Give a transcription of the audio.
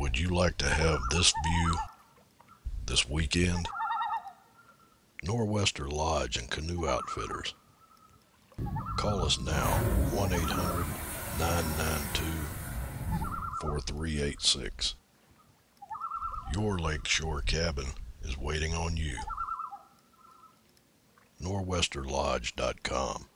Would you like to have this view this weekend? Nor'Wester Lodge and Canoe Outfitters. Call us now 1 800 992 4386. Your lakeshore cabin is waiting on you. Nor'WesterLodge.com